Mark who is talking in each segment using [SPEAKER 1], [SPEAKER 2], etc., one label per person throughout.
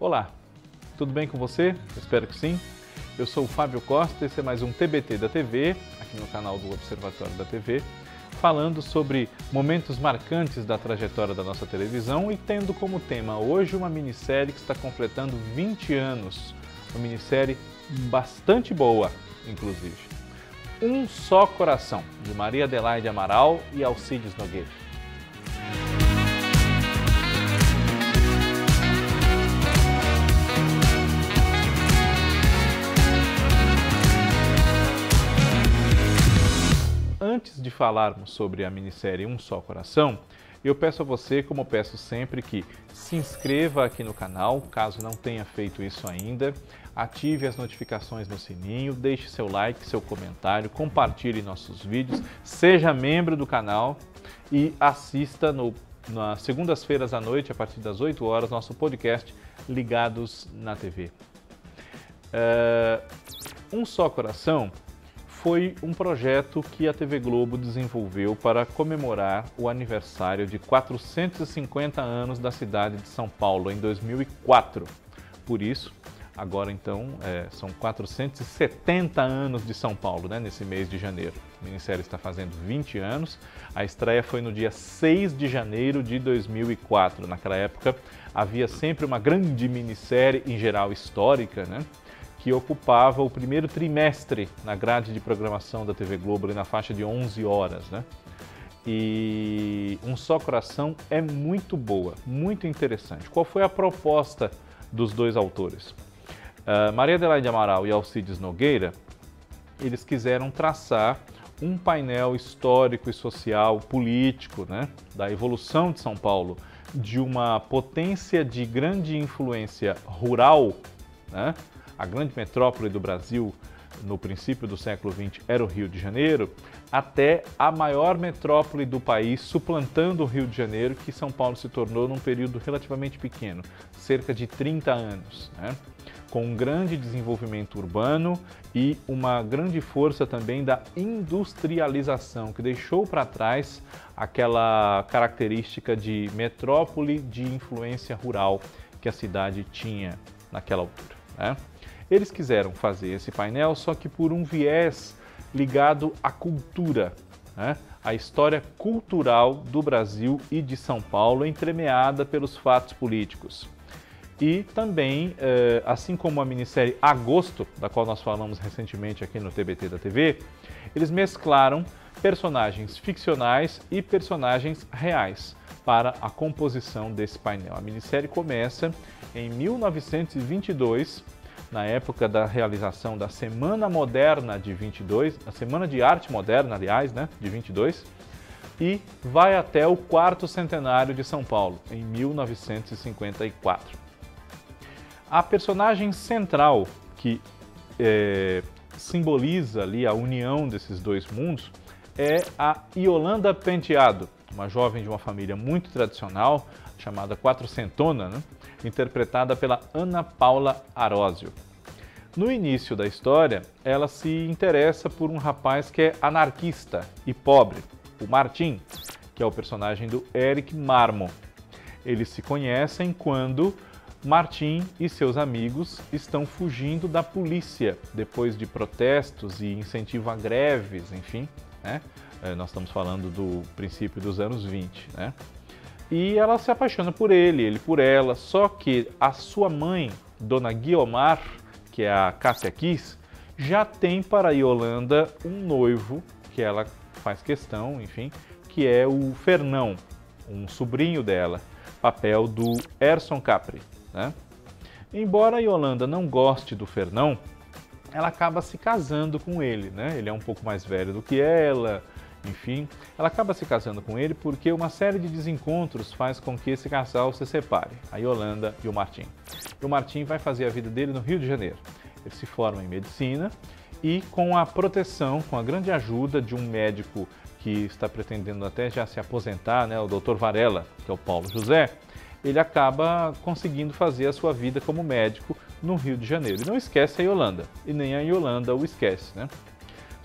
[SPEAKER 1] Olá, tudo bem com você? Espero que sim. Eu sou o Fábio Costa, esse é mais um TBT da TV, aqui no canal do Observatório da TV, falando sobre momentos marcantes da trajetória da nossa televisão e tendo como tema hoje uma minissérie que está completando 20 anos. Uma minissérie bastante boa, inclusive. Um Só Coração, de Maria Adelaide Amaral e Alcides Nogueira. De falarmos sobre a minissérie Um Só Coração, eu peço a você, como peço sempre, que se inscreva aqui no canal, caso não tenha feito isso ainda, ative as notificações no sininho, deixe seu like, seu comentário, compartilhe nossos vídeos, seja membro do canal e assista no, nas segundas-feiras à noite, a partir das 8 horas, nosso podcast Ligados na TV. Uh, um Só Coração foi um projeto que a TV Globo desenvolveu para comemorar o aniversário de 450 anos da cidade de São Paulo, em 2004. Por isso, agora então é, são 470 anos de São Paulo, né, nesse mês de janeiro. O Ministério está fazendo 20 anos. A estreia foi no dia 6 de janeiro de 2004. Naquela época havia sempre uma grande minissérie, em geral histórica, né? Que ocupava o primeiro trimestre na grade de programação da TV Globo, ali na faixa de 11 horas, né? E Um Só Coração é muito boa, muito interessante. Qual foi a proposta dos dois autores? Uh, Maria Adelaide Amaral e Alcides Nogueira, eles quiseram traçar um painel histórico e social, político, né, da evolução de São Paulo, de uma potência de grande influência rural, né, a grande metrópole do Brasil no princípio do século XX era o Rio de Janeiro, até a maior metrópole do país, suplantando o Rio de Janeiro, que São Paulo se tornou num período relativamente pequeno, cerca de 30 anos, né? com um grande desenvolvimento urbano e uma grande força também da industrialização, que deixou para trás aquela característica de metrópole de influência rural que a cidade tinha naquela altura. Né? Eles quiseram fazer esse painel, só que por um viés ligado à cultura, né? a história cultural do Brasil e de São Paulo, entremeada pelos fatos políticos. E também, eh, assim como a minissérie Agosto, da qual nós falamos recentemente aqui no TBT da TV, eles mesclaram personagens ficcionais e personagens reais para a composição desse painel. A minissérie começa em 1922 na época da realização da Semana Moderna de 22, a Semana de Arte Moderna, aliás, né, de 22, e vai até o quarto centenário de São Paulo, em 1954. A personagem central que é, simboliza ali a união desses dois mundos é a Yolanda Penteado, uma jovem de uma família muito tradicional, chamada Quatrocentona, né? interpretada pela Ana Paula Arósio. No início da história, ela se interessa por um rapaz que é anarquista e pobre, o Martin, que é o personagem do Eric Marmon. Eles se conhecem quando Martin e seus amigos estão fugindo da polícia depois de protestos e incentivo a greves, enfim. Né? É, nós estamos falando do princípio dos anos 20. Né? E ela se apaixona por ele, ele por ela, só que a sua mãe, Dona Guiomar, que é a Cássia Kiss, já tem para a Yolanda um noivo, que ela faz questão, enfim, que é o Fernão, um sobrinho dela, papel do Erson Capri. Né? Embora a Yolanda não goste do Fernão, ela acaba se casando com ele, né? Ele é um pouco mais velho do que ela, enfim, ela acaba se casando com ele porque uma série de desencontros faz com que esse casal se separe, a Yolanda e o Martim. E o Martim vai fazer a vida dele no Rio de Janeiro. Ele se forma em medicina e com a proteção, com a grande ajuda de um médico que está pretendendo até já se aposentar, né, o Dr. Varela, que é o Paulo José, ele acaba conseguindo fazer a sua vida como médico no Rio de Janeiro. E não esquece a Yolanda, e nem a Yolanda o esquece, né?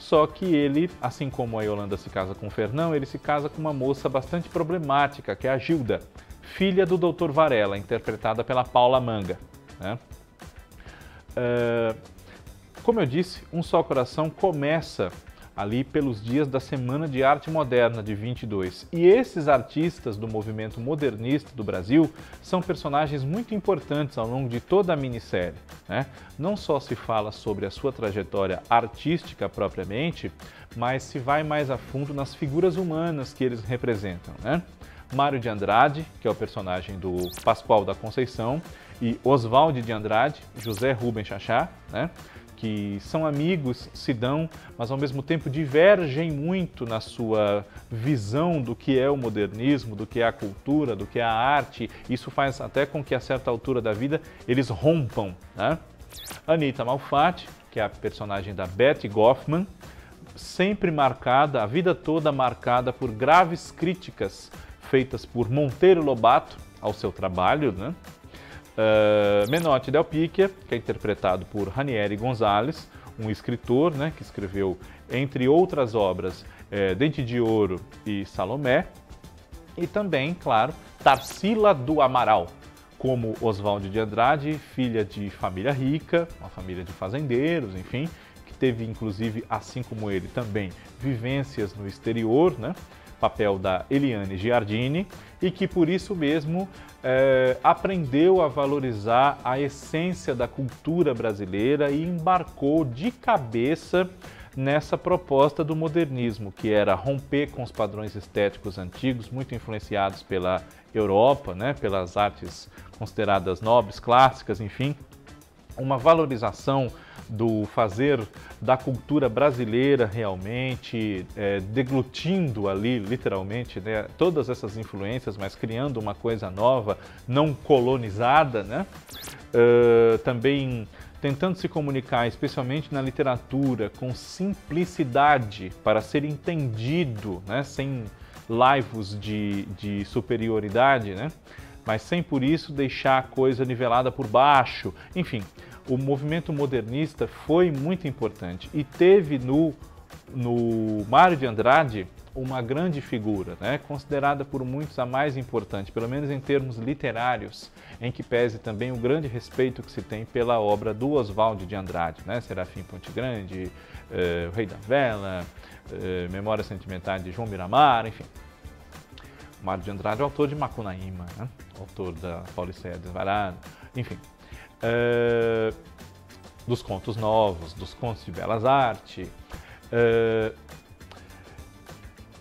[SPEAKER 1] Só que ele, assim como a Yolanda se casa com o Fernão, ele se casa com uma moça bastante problemática, que é a Gilda, filha do Dr. Varela, interpretada pela Paula Manga. Né? Uh, como eu disse, Um Só Coração começa ali pelos dias da Semana de Arte Moderna de 22. E esses artistas do movimento modernista do Brasil são personagens muito importantes ao longo de toda a minissérie. Né? Não só se fala sobre a sua trajetória artística propriamente, mas se vai mais a fundo nas figuras humanas que eles representam. Né? Mário de Andrade, que é o personagem do Pascoal da Conceição, e Oswald de Andrade, José Rubens Chachá, né? Que são amigos, se dão, mas ao mesmo tempo divergem muito na sua visão do que é o modernismo, do que é a cultura, do que é a arte. Isso faz até com que a certa altura da vida eles rompam. Né? Anitta Malfatti, que é a personagem da Betty Goffman, sempre marcada, a vida toda marcada por graves críticas feitas por Monteiro Lobato ao seu trabalho, né? Uh, Menotti Del Picchia, que é interpretado por Ranieri Gonzalez, um escritor né, que escreveu, entre outras obras, é, Dente de Ouro e Salomé. E também, claro, Tarsila do Amaral, como Oswald de Andrade, filha de família rica, uma família de fazendeiros, enfim, que teve inclusive, assim como ele também, vivências no exterior, né? Papel da Eliane Giardini, e que por isso mesmo é, aprendeu a valorizar a essência da cultura brasileira e embarcou de cabeça nessa proposta do modernismo, que era romper com os padrões estéticos antigos, muito influenciados pela Europa, né, pelas artes consideradas nobres, clássicas, enfim, uma valorização do fazer da cultura brasileira realmente, é, deglutindo ali, literalmente, né, todas essas influências, mas criando uma coisa nova, não colonizada, né? Uh, também tentando se comunicar, especialmente na literatura, com simplicidade para ser entendido, né, sem laivos de, de superioridade, né? mas sem por isso deixar a coisa nivelada por baixo. Enfim, o movimento modernista foi muito importante e teve no, no Mário de Andrade uma grande figura, né? considerada por muitos a mais importante, pelo menos em termos literários, em que pese também o grande respeito que se tem pela obra do Oswald de Andrade, né? Serafim Ponte Grande, eh, O Rei da Vela, eh, Memórias Sentimentais de João Miramar, enfim. Mário de Andrade é autor de Macunaíma, né? autor da Pauliceia Desvarado, enfim. É, dos contos novos, dos contos de belas artes. É,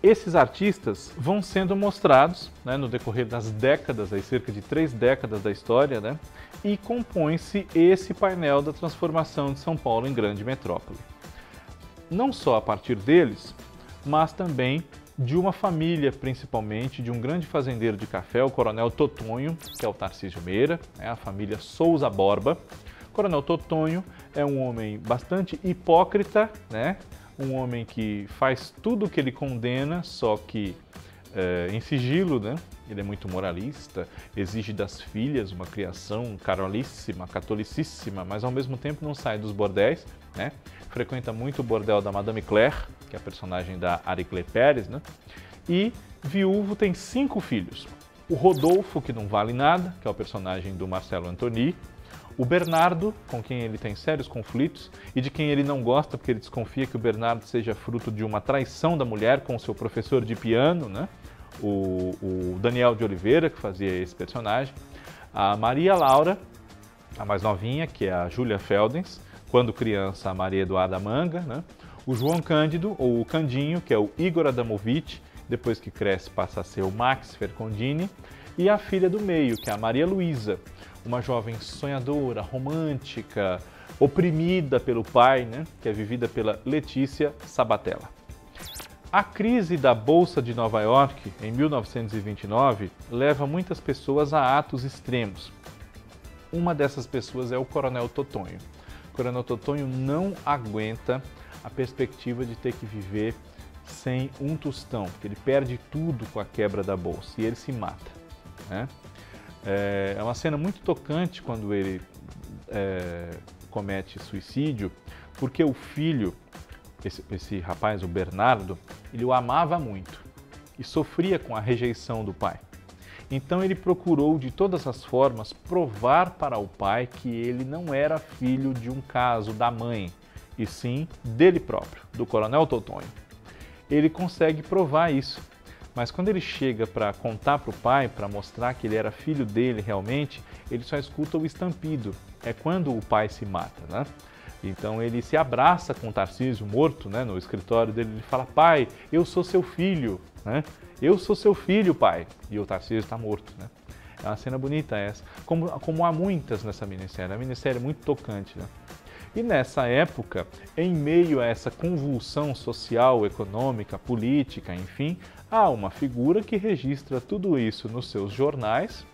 [SPEAKER 1] esses artistas vão sendo mostrados né, no decorrer das décadas, aí, cerca de três décadas da história, né, e compõe-se esse painel da transformação de São Paulo em grande metrópole. Não só a partir deles, mas também de uma família, principalmente, de um grande fazendeiro de café, o Coronel Totonho, que é o Tarcísio Meira, é a família Souza Borba. O Coronel Totonho é um homem bastante hipócrita, né? um homem que faz tudo o que ele condena, só que é, em sigilo, né? Ele é muito moralista, exige das filhas uma criação carolíssima, catolicíssima, mas ao mesmo tempo não sai dos bordéis, né? Frequenta muito o bordel da Madame Claire, que é a personagem da Ariclé Pérez, né? E viúvo tem cinco filhos. O Rodolfo, que não vale nada, que é o personagem do Marcelo Antoni, o Bernardo, com quem ele tem sérios conflitos e de quem ele não gosta porque ele desconfia que o Bernardo seja fruto de uma traição da mulher com seu professor de piano, né? O, o Daniel de Oliveira, que fazia esse personagem, a Maria Laura, a mais novinha, que é a Júlia Feldens, quando criança a Maria Eduarda Manga, né? o João Cândido, ou o Candinho, que é o Igor Adamovich, depois que cresce passa a ser o Max Fercondini, e a filha do meio, que é a Maria Luísa, uma jovem sonhadora, romântica, oprimida pelo pai, né? que é vivida pela Letícia Sabatella. A crise da Bolsa de Nova York em 1929 leva muitas pessoas a atos extremos. Uma dessas pessoas é o Coronel Totonho. O Coronel Totonho não aguenta a perspectiva de ter que viver sem um tostão, porque ele perde tudo com a quebra da bolsa e ele se mata. Né? É uma cena muito tocante quando ele é, comete suicídio, porque o filho esse, esse rapaz, o Bernardo, ele o amava muito e sofria com a rejeição do pai. Então ele procurou de todas as formas provar para o pai que ele não era filho de um caso da mãe, e sim dele próprio, do coronel Totonho. Ele consegue provar isso, mas quando ele chega para contar para o pai, para mostrar que ele era filho dele realmente, ele só escuta o estampido. É quando o pai se mata, né? Então ele se abraça com Tarcísio morto, né, no escritório dele. Ele fala: Pai, eu sou seu filho, né? Eu sou seu filho, pai. E o Tarcísio está morto, né? É uma cena bonita essa. Como, como há muitas nessa minissérie. A minissérie é muito tocante, né? E nessa época, em meio a essa convulsão social, econômica, política, enfim, há uma figura que registra tudo isso nos seus jornais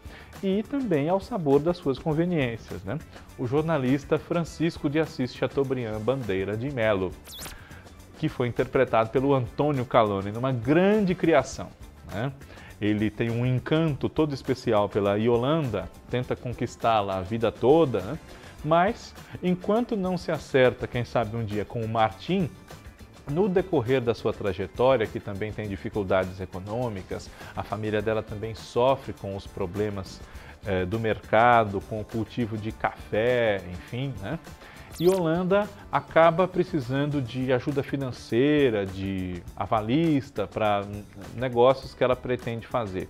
[SPEAKER 1] e também ao sabor das suas conveniências, né? O jornalista Francisco de Assis Chateaubriand Bandeira de Melo, que foi interpretado pelo Antônio Calone numa grande criação, né? Ele tem um encanto todo especial pela Yolanda, tenta conquistá-la a vida toda, né? Mas enquanto não se acerta, quem sabe um dia com o Martim, no decorrer da sua trajetória, que também tem dificuldades econômicas, a família dela também sofre com os problemas eh, do mercado, com o cultivo de café, enfim, né? E Holanda acaba precisando de ajuda financeira, de avalista para negócios que ela pretende fazer.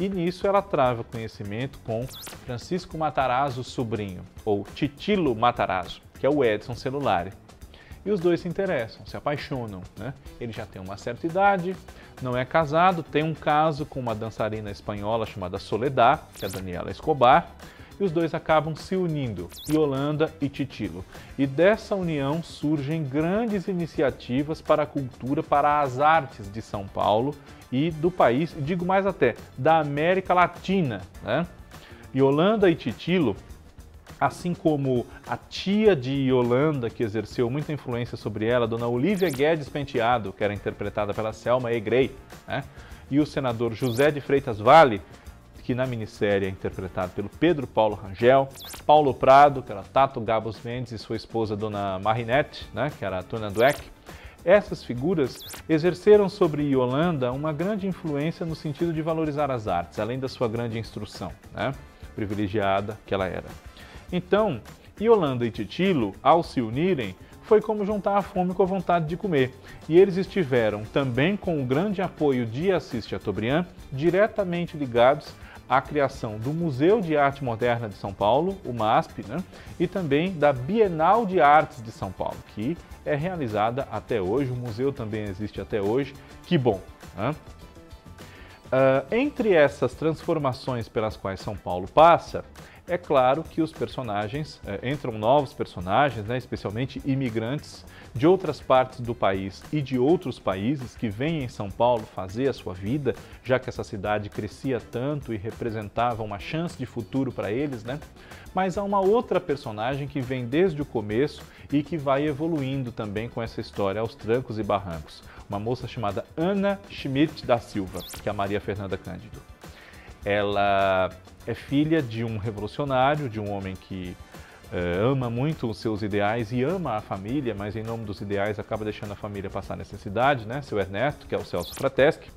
[SPEAKER 1] E nisso ela trava conhecimento com Francisco Matarazzo Sobrinho, ou Titilo Matarazzo, que é o Edson Celulari. E os dois se interessam, se apaixonam. Né? Ele já tem uma certa idade, não é casado, tem um caso com uma dançarina espanhola chamada Soledad, que é Daniela Escobar, e os dois acabam se unindo, Yolanda e Titilo. E dessa união surgem grandes iniciativas para a cultura, para as artes de São Paulo e do país, digo mais até, da América Latina. Né? Yolanda e Titilo assim como a tia de Yolanda, que exerceu muita influência sobre ela, Dona Olivia Guedes Penteado, que era interpretada pela Selma Egrey, né? e o senador José de Freitas Vale, que na minissérie é interpretado pelo Pedro Paulo Rangel, Paulo Prado, que era Tato Gabos Mendes, e sua esposa Dona Marinette, né? que era a Tuna Dweck, essas figuras exerceram sobre Yolanda uma grande influência no sentido de valorizar as artes, além da sua grande instrução, né? privilegiada que ela era. Então, Yolanda e Titilo, ao se unirem, foi como juntar a fome com a vontade de comer. E eles estiveram, também com o grande apoio de Assis Chateaubriand, diretamente ligados à criação do Museu de Arte Moderna de São Paulo, o MASP, né? e também da Bienal de Artes de São Paulo, que é realizada até hoje, o museu também existe até hoje, que bom! Né? Uh, entre essas transformações pelas quais São Paulo passa, é claro que os personagens, é, entram novos personagens, né, especialmente imigrantes de outras partes do país e de outros países que vêm em São Paulo fazer a sua vida, já que essa cidade crescia tanto e representava uma chance de futuro para eles, né? Mas há uma outra personagem que vem desde o começo e que vai evoluindo também com essa história aos trancos e barrancos. Uma moça chamada Ana Schmidt da Silva, que é a Maria Fernanda Cândido. Ela é filha de um revolucionário, de um homem que uh, ama muito os seus ideais e ama a família, mas em nome dos ideais acaba deixando a família passar necessidade, né? Seu Ernesto, que é o Celso Frateschi,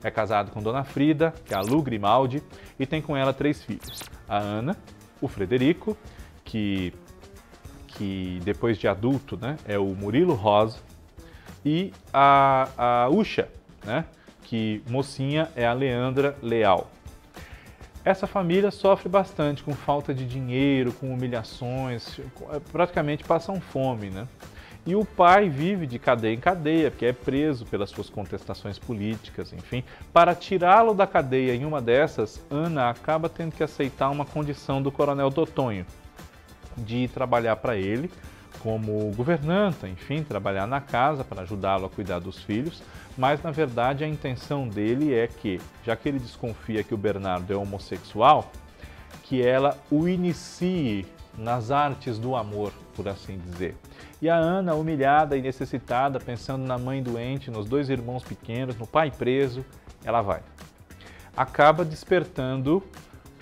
[SPEAKER 1] é casado com Dona Frida, que é a Lu Grimaldi, e tem com ela três filhos. A Ana, o Frederico, que, que depois de adulto né, é o Murilo Rosa, e a, a Usha, né, que mocinha é a Leandra Leal. Essa família sofre bastante com falta de dinheiro, com humilhações, é, praticamente passam fome, né? E o pai vive de cadeia em cadeia, porque é preso pelas suas contestações políticas, enfim. Para tirá-lo da cadeia em uma dessas, Ana acaba tendo que aceitar uma condição do coronel Totonho, de trabalhar para ele como governanta, enfim, trabalhar na casa para ajudá-lo a cuidar dos filhos, mas na verdade a intenção dele é que, já que ele desconfia que o Bernardo é homossexual, que ela o inicie nas artes do amor, por assim dizer. E a Ana, humilhada e necessitada, pensando na mãe doente, nos dois irmãos pequenos, no pai preso, ela vai. Acaba despertando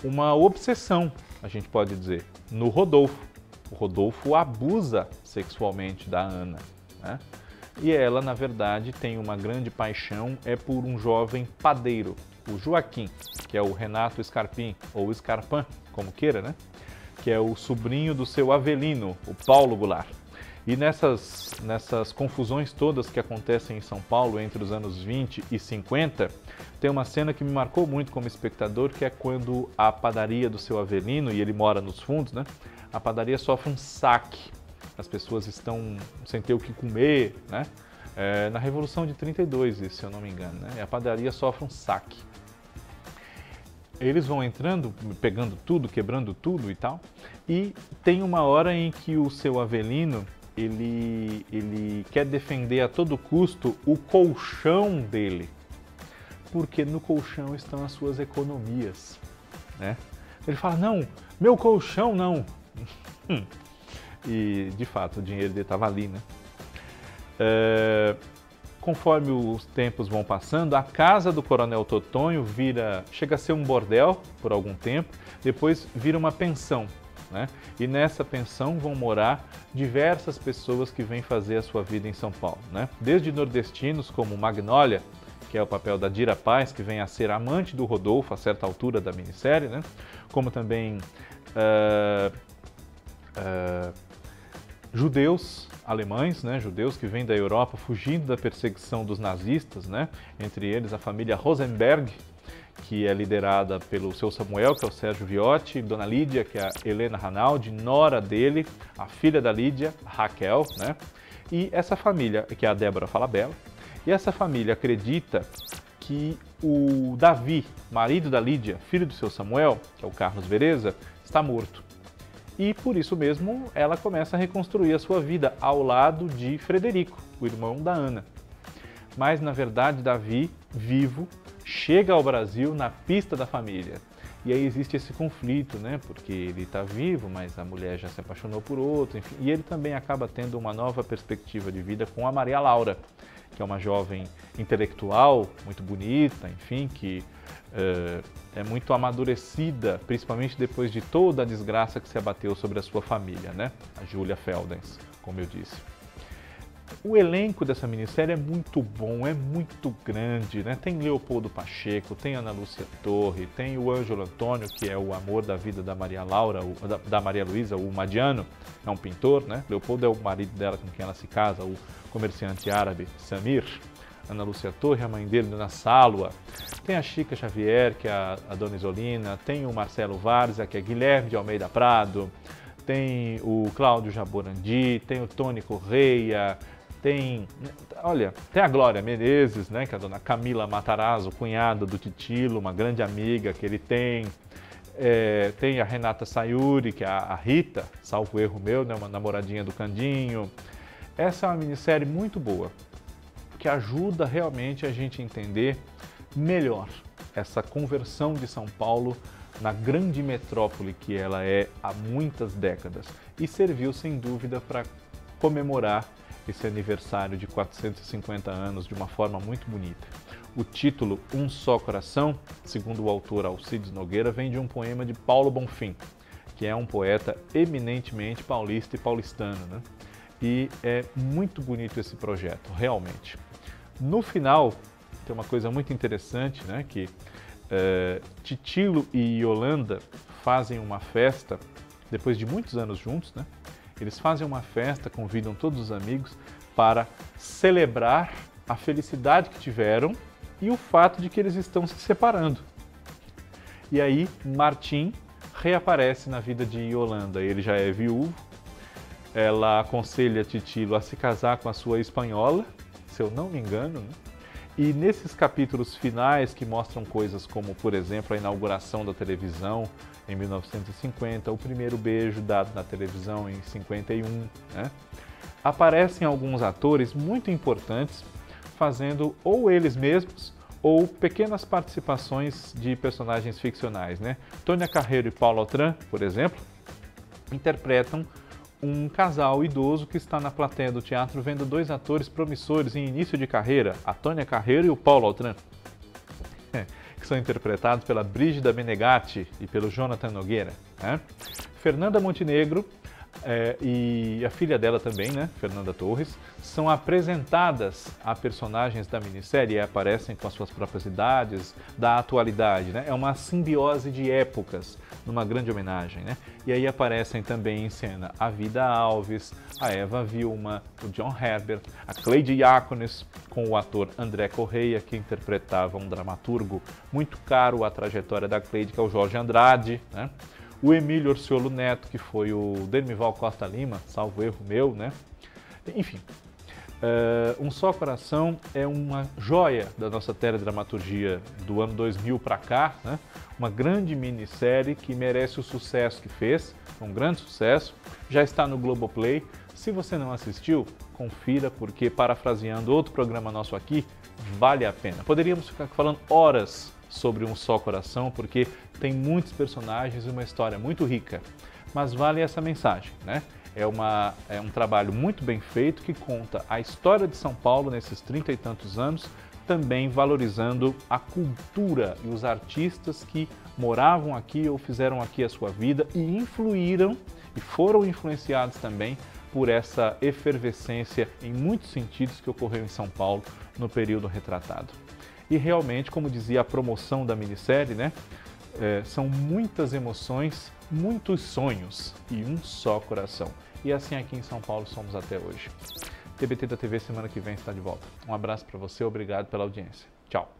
[SPEAKER 1] uma obsessão, a gente pode dizer, no Rodolfo. O Rodolfo abusa sexualmente da Ana. Né? E ela, na verdade, tem uma grande paixão, é por um jovem padeiro, o Joaquim, que é o Renato Scarpim, ou Scarpan, como queira, né? Que é o sobrinho do seu Avelino, o Paulo Goulart. E nessas, nessas confusões todas que acontecem em São Paulo entre os anos 20 e 50, tem uma cena que me marcou muito como espectador, que é quando a padaria do seu Avelino, e ele mora nos fundos, né? A padaria sofre um saque. As pessoas estão sem ter o que comer, né? É, na Revolução de 32, se eu não me engano, né? A padaria sofre um saque. Eles vão entrando, pegando tudo, quebrando tudo e tal. E tem uma hora em que o seu Avelino ele, ele quer defender a todo custo o colchão dele, porque no colchão estão as suas economias, né? Ele fala, não, meu colchão não. e, de fato, o dinheiro dele estava ali, né? É, conforme os tempos vão passando, a casa do Coronel Totonho vira, chega a ser um bordel por algum tempo, depois vira uma pensão. Né? E nessa pensão vão morar diversas pessoas que vêm fazer a sua vida em São Paulo. Né? Desde nordestinos como Magnólia, que é o papel da Dira Paz, que vem a ser amante do Rodolfo a certa altura da minissérie, né? como também uh, uh, judeus alemães, né, judeus que vêm da Europa fugindo da perseguição dos nazistas, né, entre eles a família Rosenberg, que é liderada pelo seu Samuel, que é o Sérgio Viotti, Dona Lídia, que é a Helena Ranaldi, nora dele, a filha da Lídia, Raquel, né? E essa família, que é a Débora Falabella, e essa família acredita que o Davi, marido da Lídia, filho do seu Samuel, que é o Carlos Vereza, está morto. E por isso mesmo ela começa a reconstruir a sua vida ao lado de Frederico, o irmão da Ana. Mas na verdade, Davi, vivo, chega ao Brasil na pista da família. E aí existe esse conflito, né? Porque ele está vivo, mas a mulher já se apaixonou por outro, enfim. E ele também acaba tendo uma nova perspectiva de vida com a Maria Laura, que é uma jovem intelectual, muito bonita, enfim, que uh, é muito amadurecida, principalmente depois de toda a desgraça que se abateu sobre a sua família, né? A Julia Feldens, como eu disse. O elenco dessa minissérie é muito bom, é muito grande, né? Tem Leopoldo Pacheco, tem Ana Lúcia Torre, tem o Ângelo Antônio, que é o amor da vida da Maria Laura, o, da, da, Maria Luísa, o Madiano, é um pintor, né? Leopoldo é o marido dela com quem ela se casa, o comerciante árabe Samir. Ana Lúcia Torre, a mãe dele, Dona Sálua. Tem a Chica Xavier, que é a, a Dona Isolina. Tem o Marcelo Varza, que é Guilherme de Almeida Prado. Tem o Cláudio Jaborandi, tem o Tony Correia, tem, olha, tem a Glória Menezes, né, que é a dona Camila Matarazzo, cunhada do Titilo, uma grande amiga que ele tem. É, tem a Renata Sayuri, que é a, Rita, salvo erro meu, né, uma namoradinha do Candinho. Essa é uma minissérie muito boa, que ajuda realmente a gente a entender melhor essa conversão de São Paulo na grande metrópole que ela é há muitas décadas e serviu sem dúvida para comemorar esse aniversário de 450 anos de uma forma muito bonita. O título Um Só Coração, segundo o autor Alcides Nogueira, vem de um poema de Paulo Bonfim, que é um poeta eminentemente paulista e paulistano. Né? E é muito bonito esse projeto, realmente. No final, tem uma coisa muito interessante, né? que é, Titilo e Yolanda fazem uma festa, depois de muitos anos juntos, né? Eles fazem uma festa, convidam todos os amigos para celebrar a felicidade que tiveram e o fato de que eles estão se separando. E aí Martim reaparece na vida de Yolanda. Ele já é viúvo. Ela aconselha Titilo a se casar com a sua espanhola, se eu não me engano. Né? E nesses capítulos finais que mostram coisas como, por exemplo, a inauguração da televisão, em 1950, o primeiro beijo dado na televisão em 51. Né? Aparecem alguns atores muito importantes fazendo ou eles mesmos ou pequenas participações de personagens ficcionais. Né? Tônia Carreiro e Paulo Altran, por exemplo, interpretam um casal idoso que está na plateia do teatro vendo dois atores promissores em início de carreira, a Tônia Carreiro e o Paulo Altran que são interpretados pela Brígida Menegatti e pelo Jonathan Nogueira. Né? Fernanda Montenegro é, e a filha dela também, né, Fernanda Torres, são apresentadas a personagens da minissérie e aparecem com as suas próprias idades, da atualidade, né? É uma simbiose de épocas, numa grande homenagem, né? E aí aparecem também em cena a Vida Alves, a Eva Vilma, o John Herbert, a Cleide Diácones, com o ator André Correia, que interpretava um dramaturgo muito caro à trajetória da Cleide, que é o Jorge Andrade, né? o Emílio Orciolo Neto, que foi o Demival Costa Lima, salvo erro meu, né? Enfim, uh, Um Só Coração é uma joia da nossa teledramaturgia do ano 2000 para cá, né? Uma grande minissérie que merece o sucesso que fez, um grande sucesso, já está no Globoplay. Se você não assistiu, confira, porque, parafraseando outro programa nosso aqui, vale a pena. Poderíamos ficar falando horas sobre um só coração, porque tem muitos personagens e uma história muito rica. Mas vale essa mensagem, né? É, uma, é um trabalho muito bem feito que conta a história de São Paulo nesses trinta e tantos anos, também valorizando a cultura e os artistas que moravam aqui ou fizeram aqui a sua vida e influíram e foram influenciados também por essa efervescência em muitos sentidos que ocorreu em São Paulo no período retratado. E realmente, como dizia a promoção da minissérie, né, é, são muitas emoções, muitos sonhos e um só coração. E assim aqui em São Paulo somos até hoje. TBT da TV semana que vem está de volta. Um abraço para você, obrigado pela audiência. Tchau.